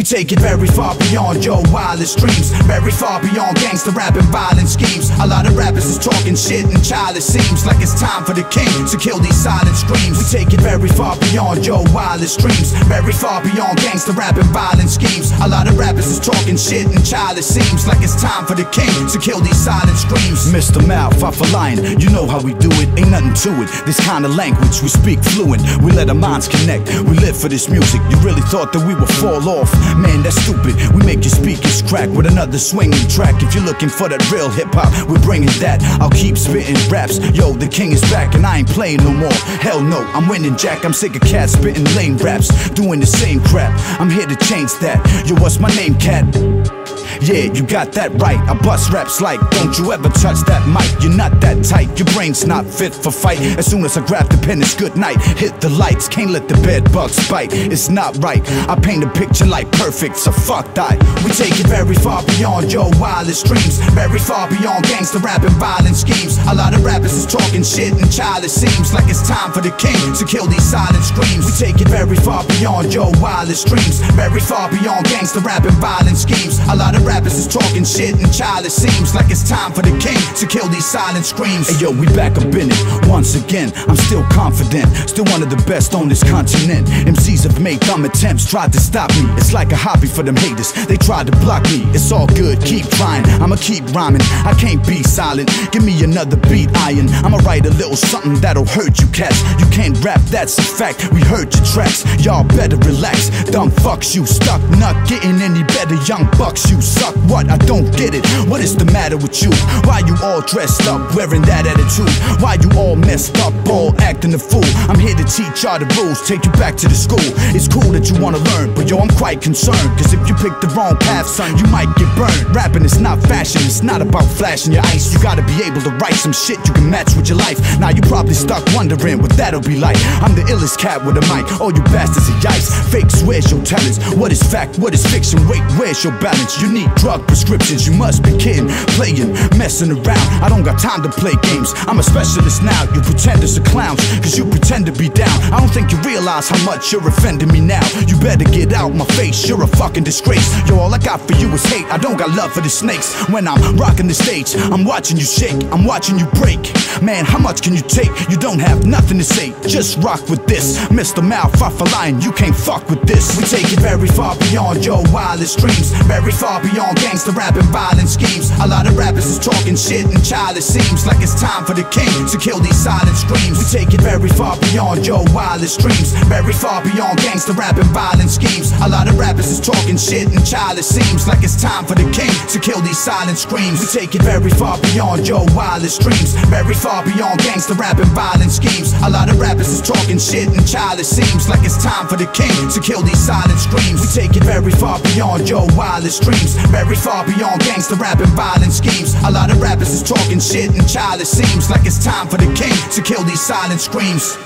We take it very far beyond your wildest dreams. Very far beyond gangster rap and violent schemes. A lot of rappers is talking shit and childish seems like it's time for the king to kill these silent screams. We take it very far beyond your wildest dreams. Very far beyond gangster rap and violent schemes. A lot of rappers is talking shit and childish seems like it's time for the king to kill these silent screams. Mr. Malchau, I for lion, you know how we do it, ain't nothing to it. This kind of language we speak fluent, we let our minds connect. We live for this music. You really thought that we would fall off? Man, that's stupid. We make your speakers crack with another swinging track. If you're looking for that real hip hop, we're bringing that. I'll keep spitting raps. Yo, the king is back and I ain't playing no more. Hell no, I'm winning, Jack. I'm sick of cats spitting lame raps, doing the same crap. I'm here to change that. Yo, what's my name, cat? Yeah, you got that right. I bust raps like, don't you ever touch that mic. You're not that tight, your brain's not fit for fight. As soon as I grab the pen, it's good night. Hit the lights, can't let the bed bugs bite. It's not right. I paint a picture like perfect, so fuck that. We take it very far beyond your wildest dreams. Very far beyond gangster rap and violent schemes. A lot of rappers is talking shit and childish seems like it's time for the king to kill these silent screams. We take it very far beyond your wildest dreams. Very far beyond gangster rap and violent schemes. A lot of rappers is talking shit and childish seems like it's time for the king to kill these silent screams. Hey yo, we back up in it once again. I'm still confident, still one of the best on this continent. MCs have made dumb attempts, tried to stop me. It's like a hobby for them haters. They tried to block me. It's all good, keep trying. I'ma keep rhyming. I can't be silent. Give me another beat, iron. I'ma write a little something that'll hurt you cats. You can't rap, that's a fact. We heard your tracks. Y'all better relax. Dumb fucks, you stuck. Not getting any better. Young bucks, you suck. What? I don't get it. What is the matter with you? Why you all dressed up, wearing that attitude? Why you all messed up, all acting a fool? I'm here to teach y'all the rules, take you back to the school. It's cool that you wanna learn, but yo, I'm quite concerned. Cause if you pick the wrong path, son, you might get burned. Rapping is not fashion, it's not about flashing your ice. You gotta be able to write some shit you can match with your life. Now you probably stuck wondering what that'll be like. I'm the illest cat with a mic, all you bastards are yikes. Fakes, where's your talents? What is fact, what is fiction? Wait, where's your balance? You need drug prescriptions, you must be kidding. Playing, messing around, I don't got time to play games. I'm a specialist now, you pretenders are clowns, cause you pretend to be down. I don't think you realize how much you're offending me now. You better get out my face, you're a fucking disgrace. Yo, all I got for you is hate, I don't got love for the snakes. When I'm rocking the stage, I'm watching you shake, I'm watching you break. Man, how much can you take? You don't have nothing to say, just rock with this. Mr. Line, you can't fuck with this. We take it very far beyond your wildest dreams. Very far beyond gangster rap and violent schemes. Talking shit and childish seems like it's time for the king to kill these silent screams. We take it very far beyond your wildest dreams. Very far beyond gangster rap and violent schemes. A lot of rappers is talking shit and childish seems like it's time for the king to kill these silent screams. We take it very far beyond your wildest dreams. Very far beyond gangster rap and violent schemes. A lot of rappers is talking shit and childish seems like it's time for the king to kill these silent screams. We take it very far beyond your wildest dreams. Very far beyond gangster rap and violent schemes. A lot of rappers is talking shit and childish seems like it's time for the king to kill these silent screams.